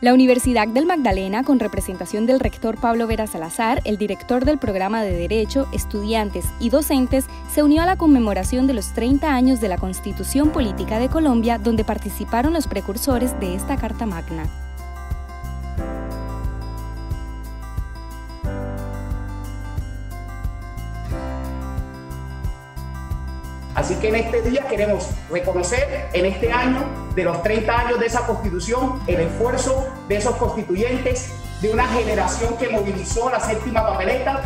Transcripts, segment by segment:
La Universidad del Magdalena, con representación del rector Pablo Vera Salazar, el director del programa de Derecho, estudiantes y docentes, se unió a la conmemoración de los 30 años de la Constitución Política de Colombia, donde participaron los precursores de esta Carta Magna. Así que en este día queremos reconocer en este año de los 30 años de esa constitución el esfuerzo de esos constituyentes, de una generación que movilizó la séptima papeleta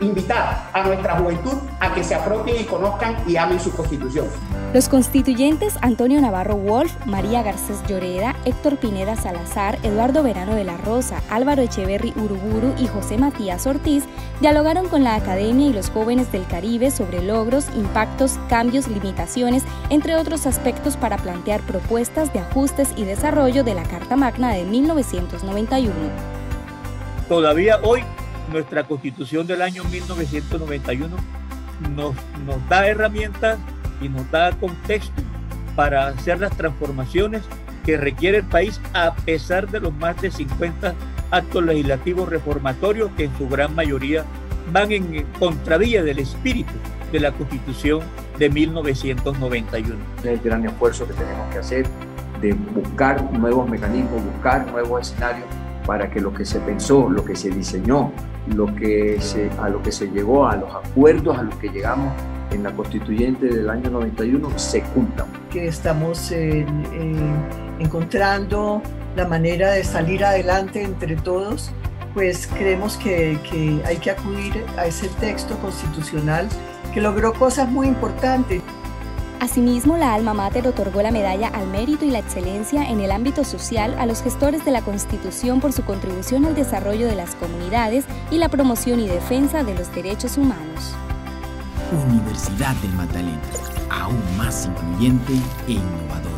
invitar a nuestra juventud a que se apropien y conozcan y amen su constitución. Los constituyentes Antonio Navarro Wolf, María Garcés Lloreda, Héctor Pineda Salazar, Eduardo Verano de la Rosa, Álvaro Echeverry Uruburu y José Matías Ortiz dialogaron con la academia y los jóvenes del Caribe sobre logros, impactos, cambios, limitaciones, entre otros aspectos para plantear propuestas de ajustes y desarrollo de la Carta Magna de 1991. Todavía hoy nuestra constitución del año 1991 nos, nos da herramientas y nos da contexto para hacer las transformaciones que requiere el país a pesar de los más de 50 actos legislativos reformatorios que en su gran mayoría van en contravía del espíritu de la Constitución de 1991. Es el gran esfuerzo que tenemos que hacer de buscar nuevos mecanismos, buscar nuevos escenarios para que lo que se pensó, lo que se diseñó, lo que se, a lo que se llegó, a los acuerdos a los que llegamos en la constituyente del año 91 se cumplan. Que estamos encontrando la manera de salir adelante entre todos, pues creemos que, que hay que acudir a ese texto constitucional que logró cosas muy importantes. Asimismo, la Alma Mater otorgó la medalla al mérito y la excelencia en el ámbito social a los gestores de la Constitución por su contribución al desarrollo de las comunidades y la promoción y defensa de los derechos humanos. Universidad del Magdalena, aún más incluyente e innovadora.